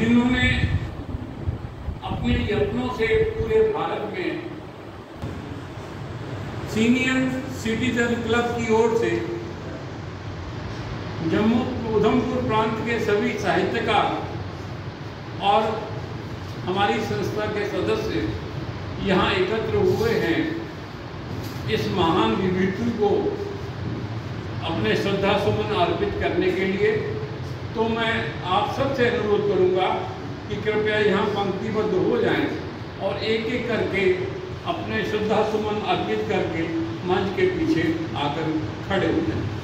जिन्होंने अपने यत्नों से पूरे भारत में सीनियर सिटीजन क्लब की ओर से जम्मू उधमपुर प्रांत के सभी साहित्यकार और हमारी संस्था के सदस्य यहाँ एकत्र हुए हैं। इस महान विभूति को अपने श्रद्धा सुमन अर्पित करने के लिए तो मैं आप सबसे अनुरोध करूँगा कि कृपया यहाँ पंक्तिबद्ध हो जाएँ और एक एक करके अपने श्रद्धा सुमन अर्पित करके मंच के पीछे आकर खड़े हो जाएँ।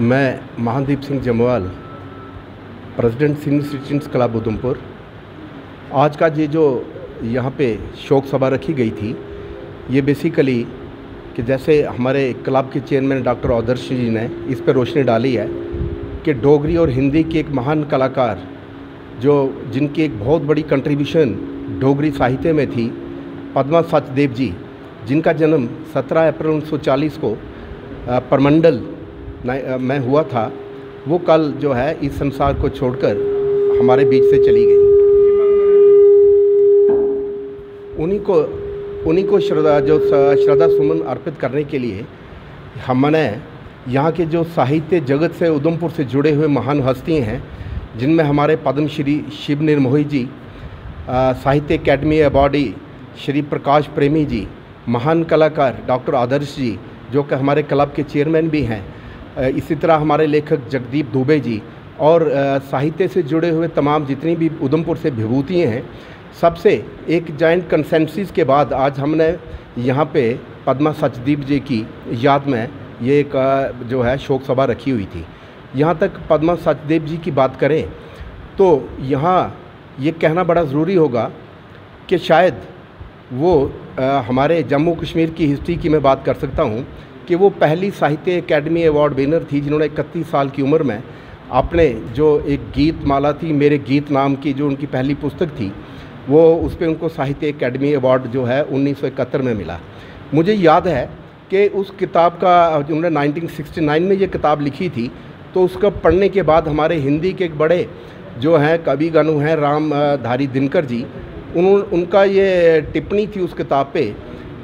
मैं Mahadeep Singh Jamwal president senior citizens club Udhampur. आज का ये जो यहाँ पे शोक सभा रखी गई थी, ये बेसिकली कि जैसे हमारे क्लब के चेयरमैन डॉक्टर आदर्श जी ने इस पर रोशनी डाली है कि डोगरी और हिंदी के एक महान कलाकार, जो जिनकी एक बहुत बड़ी कंट्रीब्यूशन डोगरी साहित्य में थी, पद्मा सचदेव जी, जिनका जन्म 17 अप्रैल 1940 को परमंडल में हुआ था, वो कल जो है इस संसार को छोड़कर हमारे बीच से चली गई। उन्हीं को उन्हीं को श्रद्धा, जो श्रद्धा सुमन अर्पित करने के लिए हमने यहाँ के जो साहित्य जगत से उधमपुर से जुड़े हुए महान हस्ती हैं, जिनमें हमारे पद्मश्री शिव निर्मोही जी साहित्य एकेडमी अवार्डी श्री प्रकाश प्रेमी जी, महान कलाकार डॉक्टर आदर्श जी, जो कि हमारे क्लब के चेयरमैन भी हैं इसी तरह हमारे लेखक जगदीप दुबे जी और साहित्य से जुड़े हुए तमाम जितनी भी उधमपुर से विभूतियाँ हैं सबसे एक जॉइंट कंसेंसिस के बाद आज हमने यहाँ पे पद्मा सचदीप जी की याद में ये एक जो है शोक सभा रखी हुई थी। यहाँ तक पद्मा सचदेव जी की बात करें तो यहाँ ये कहना बड़ा ज़रूरी होगा कि शायद वो अ, हमारे जम्मू कश्मीर की हिस्ट्री की मैं बात कर सकता हूँ कि वो पहली साहित्य एकेडमी अवार्ड विनर थी जिन्होंने इकतीस साल की उम्र में अपने जो एक गीत माला थी, मेरे गीत नाम की जो उनकी पहली पुस्तक थी, वो उस पर उनको साहित्य एकेडमी अवार्ड जो है उन्नीस सौ इकहत्तर में मिला। मुझे याद है कि उस किताब का, उन्होंने 1969 में ये किताब लिखी थी तो उसका पढ़ने के बाद हमारे हिंदी के एक बड़े जो हैं, कवि गनु हैं, राम धारी दिनकर जी उन उनका ये टिप्पणी थी उस किताब पे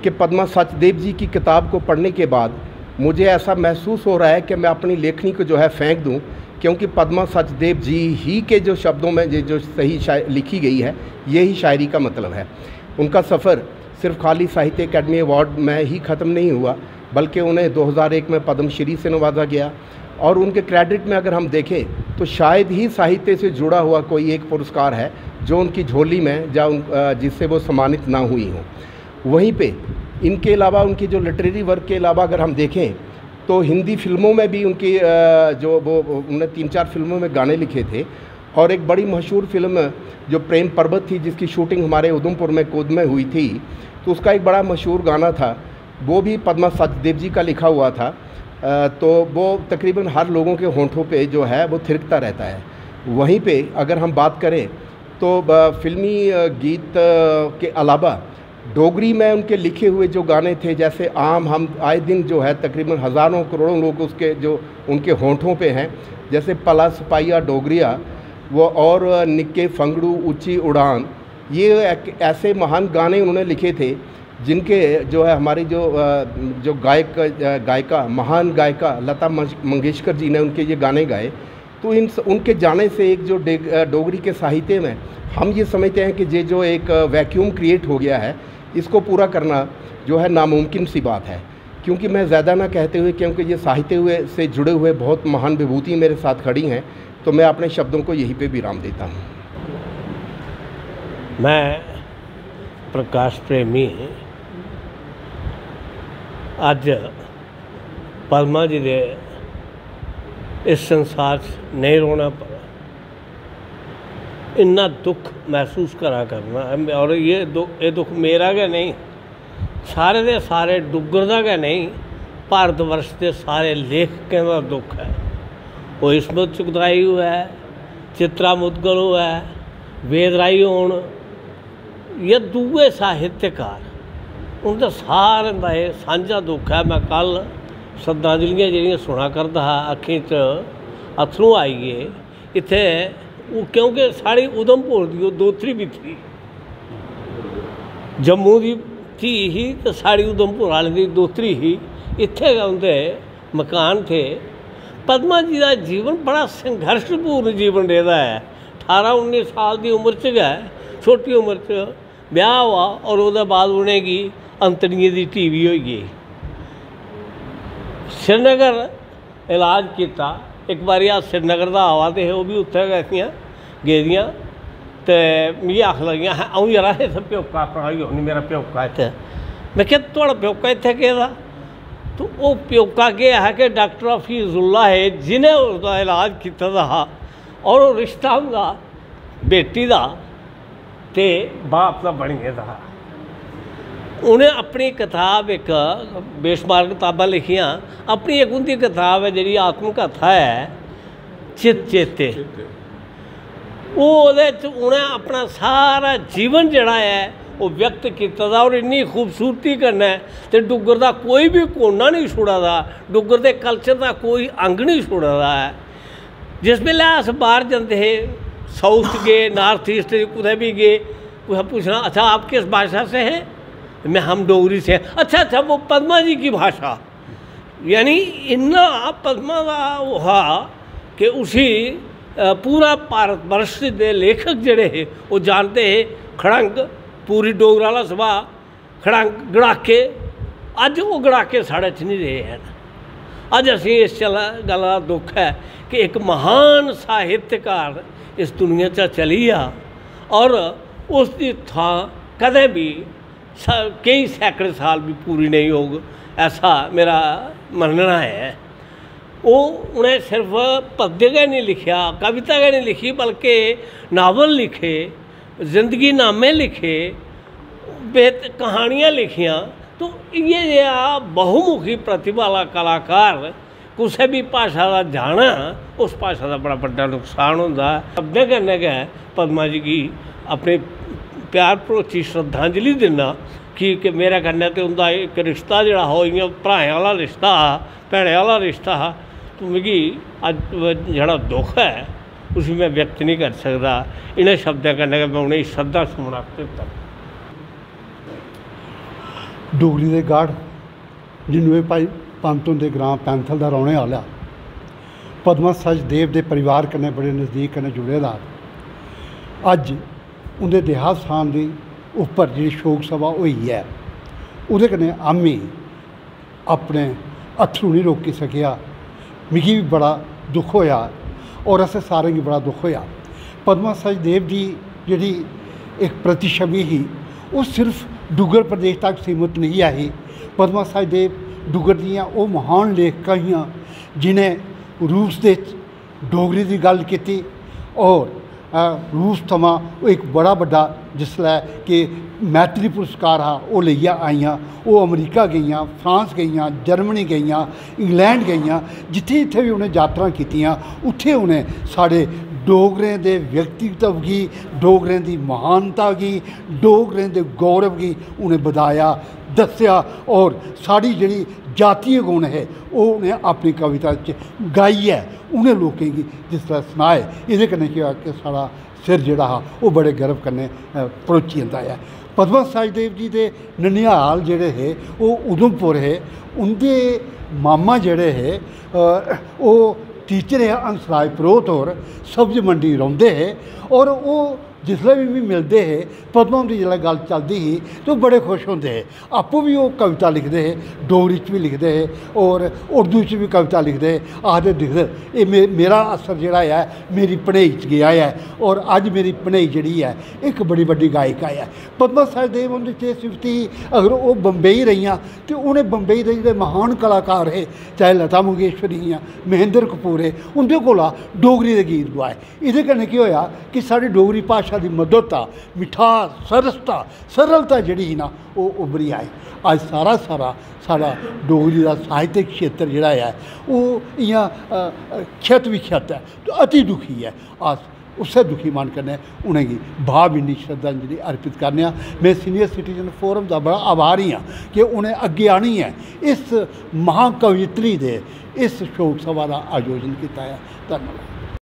कि पद्मा सचदेव जी की किताब को पढ़ने के बाद मुझे ऐसा महसूस हो रहा है कि मैं अपनी लेखनी को जो है फेंक दूँ, क्योंकि पद्मा सचदेव जी ही के जो शब्दों में जो सही लिखी गई है यही शायरी का मतलब है। उनका सफ़र सिर्फ़ खाली साहित्य अकेडमी अवार्ड में ही ख़त्म नहीं हुआ, बल्कि उन्हें 2001 में पद्मश्री से नवाजा गया। और उनके क्रेडिट में अगर हम देखें तो शायद ही साहित्य से जुड़ा हुआ कोई एक पुरस्कार है, जो उनकी झोली में, या जिससे वो सम्मानित ना हुई हों। वहीं पे, इनके अलावा उनकी जो लिटरेरी वर्क के अलावा अगर हम देखें तो हिंदी फ़िल्मों में भी उनकी जो वो उन्होंने तीन चार फ़िल्मों में गाने लिखे थे। और एक बड़ी मशहूर फ़िल्म, जो प्रेम पर्वत थी, जिसकी शूटिंग हमारे उधमपुर में, कोद में हुई थी तो उसका एक बड़ा मशहूर गाना था। वो भी पद्मा सचदेव जी का लिखा हुआ था। तो वो तकरीबन हर लोगों के होंठों पे जो है, वो थिरकता रहता है। वहीं पे अगर हम बात करें तो फिल्मी गीत के अलावा डोगरी में उनके लिखे हुए जो गाने थे, जैसे आम हम, आए दिन जो है, तकरीबन हज़ारों करोड़ों लोग उसके जो, उनके होंठों पे हैं। जैसे पला सपाइया डोगरिया, वो और निक्के फंगड़ू ऊँची उड़ान, ये ऐसे महान गाने उन्होंने लिखे थे, जिनके जो है हमारी जो जो गायक गायिका, महान गायिका लता मंगेशकर जी ने उनके ये गाने गाए। तो इन उनके जाने से एक जो डोगरी के साहित्य में हम ये समझते हैं कि ये जो एक वैक्यूम क्रिएट हो गया है, इसको पूरा करना जो है नामुमकिन सी बात है। क्योंकि मैं ज़्यादा ना कहते हुए, क्योंकि ये साहित्य हुए, से जुड़े हुए बहुत महान विभूति मेरे साथ खड़ी हैं तो मैं अपने शब्दों को यहीं पे विराम देता हूँ। मैं प्रकाश प्रेमी आज परमा जी के इस संसार नहीं रोना पड़ा इन्ना दुख महसूस करा करना। और ये दुख ये दुख मेरा गै नेईं सारे दे सारे डुगर का गै नेईं भारतवर्ष के सारे लेखकें का दुख है। वो इसमत चुगदाई हुआ चित्रा मुदगल हो वेदराई वेद राई होन, ये दुए साहित्यकार, उं'दा सारें दा एह् सांझा दुख ऐ मैं कल श्रद्धांजलियां जेह्ड़ियां सुना करदा हा अक्खें च अत्थरूं आई गे इत्थै क्योंकि साढ़ी उधमपुर दी ओह् दोह्तरी बिथरी जम्मू दी धीऽ ही ते साढ़ी उधमपुर आह्लें दी दोह्तरी ही इत्थै गै उं'दे मकान थे पद्मा जी दा जीवन बड़ा संघर्शपूर्ण जीवन रेह्दा ऐ ठारां उन्नी साल दी उमर च गै छोटी उमर च ब्याह् होआ होर ओह्दे बाद उ'नेंगी अंतड़ियें दी टीवी होई गेई श्रीनगर इलाज किया एक बार अस श्रीनगर का आवा दे वह भी बी उत्थै गै हियाँ गेदियाँ। ते मिगी आखन लगियाँ अहें अ'ऊं यरा इत्थै प्योका पढ़ाई होनी मेरा प्योका इत्थै। मैं क्या थुआढ़ा प्योका इतने के तो वो प्योका के है कि डॉक्टर फीजुल्ला है जिन्हें उसका इलाज किया दा हा, और रिश्ता उं'दा, बेटी का तो बाप का बनी गया था उन्हें अपनी कताब एक बेशुमार कताबा लिखिया। अपनी एक उनकी कताब है जी आत्मकथा है चित चेते। उन्हें अपना सारा जीवन जड़ा है वो व्यक्त किया और इन्नी खूबसूरती कन्नै ते डुग्गर का कोई भी कोना नहीं छुड़ा दा डुग्गर कल्चर का कोई अंग नहीं छुड़ा दा है। जिस बेल्लै अस बाहर जंदे हे साउथ गए नॉर्थ ईस्ट कुतै भी गए कुछ पूछना अच्छा आप किस भाषा से हैं? मैं हम डोगरी से अच्छा अच्छा वो पद्मा जी की भाषा। यानी इन्ना पद्मा का वो, हा कि उसी पूरा भारत वर्ष के लेखक जड़े है, वो जानते हैं, खड़ंग, पूरी डोगरा वाला सभा खड़ा गड़ाके। अज वो गड़ाके साढ़े च नहीं रहे हैं। अज असी इस चला, गल का दुख है कि एक महान साहित्यकार इस दुनिया च चली आ, और उसकी थां कदें भी कई सैकड़े साल भी पूरी नहीं होग, ऐसा मेरा मनना है। वो उन्हें सिर्फ़ पद्य गै नहीं लिखा कविता गै नहीं लिखी, बल्कि नावल लिखे, ज़िंदगी नामे लिखे कहानियाँ लिखियाँ। तो ये बहुमुखी प्रतिभा कलाकार कुसै भी भाषा का जाना, उस भाषा का बड़ा बड़ा नुकसान होंगे अपने कन्नै गै पदमा जी की अपने प्यार भरोची श्रद्धांजलि देना कि कि मेरे कन्नै तो उनका एक रिश्ता जोड़ा हो इ'यां भ्राएँ वाला रिश्ता हा भैनें वाला रिश्ता हा तो मिगी अज्ज जेह्ड़ा दुख है उसी मैं व्यक्त नहीं कर सकता इन्हें शब्दों कन्नै मैं उनेंगी श्रद्धा सुमन अर्पित करता डोगरी के गढ़ जिन्होंने भाई पंतों के ग्रां पैंथल का रौने वाला पदमा सचदेव के परिवार कन्नै बड़े नज़दीक कन्नै जुड़े दा अज उंदे देहात स्थान की उप्पर जी शोक सभा हुई है वो कन्नै आमी अपने अत्थरू नहीं रोकी सकेआ मिगी भी बड़ा दुख होया और असें सारें गी बड़ा दुख होया पदमा सचदेव जी जी एक प्रतिछवि ही वो सिर्फ़ डुगर प्रदेश तक सीमित नहीं आई पदमा सचदेव डुगर दियाँ वो महान लेखक ही जिन्हें रूस के डोगरी की गल की और रूस थमां एक बड़ा बड़ा जिसलै कि मैत्री पुरस्कार हा वो लेइयै आइयाँ वो अमरीका गेइयाँ फ्रांस गेइयाँ जर्मनी गेइयाँ इंग्लैंड गेइयाँ जित्थे जित्थे भी उनें यात्रा कीतियाँ उत्थे उनें साढ़े डोगरें दे व्यक्तित्व गी डोगरें दी महानता गी डोगरें दे गौरव गी उनें बधाया दस्सेआ और साढ़ी जेह्ड़ी जातीय गुण है ओह् उनें अपनी कविता च गाइयै उनें लोकें गी जिसलै सनाए एह्दे कन्नै केह् होआ कि साढ़ा सिर जेह्ड़ा हा ओह् बड़े गर्व कन्नै भरोची जंदा ऐ पद्मा सचदेव जी दे ननिहाल जेह्ड़े हे ओह् उधमपुर हे उंदे मामा जेह्ड़े हे अ, ओह् टीचर हे हंसराज परोह्त होर सब्ज मंडी रौंह्दे हे और ओह् जिसलै बी मिगी मिलदे हे पद्मा हुंदी जिसलै गल्ल चलदी ही ते ओह् बड़े खुश होंदे हे आपूं बी ओह् कविता लिखदे हे डोगरी च बी लिखदे हे और उर्दू च बी कविता लिखदे हे आखदे दिखदे एह् मे मेरा असर जेह्ड़ा ऐ मेरी पढ़ाई च गेआ ऐ और अज्ज मेरी पढ़ाई जेह्ड़ी ऐ इक बड़ी बड्डी गायिका ऐ पद्मा सचदेव हुंदी च एह् सिफत ही अगर ओह् बम्बई रेहियाँ ते उ'नें बम्बई दे जेह्ड़े महान कलाकार हे चाहे लता मंगेशकर हियाँ महेंद्र कपूर हे उं'दे कोला डोगरी दे गीत गोआए एह्दे कन्नै केह् होया कि साढ़ी डोगरी भाशा दी मधुरता मिठास सरसता सरलता जेह्ड़ी ही ना ओह् उभरी आई अज्ज सारा सारा साढ़ा डोगरी दा साहित्यक क्षेत्र जेह्ड़ा ऐ ओह् इ'यां अ, अ, क्षत बी क्षत ऐ ते अति दुखी ऐ अस उस्सै दुखी मन कन्नै उनेंगी भावभीनी श्रद्धांजलि अर्पित करने आं में सीनियर सिटीजन फोरम दा बड़ा आभारी आं कि उनें अग्गे आनियै इस महाकवियत्री दे इस शोक सभा दा आयोजन कीता है धन्नवाद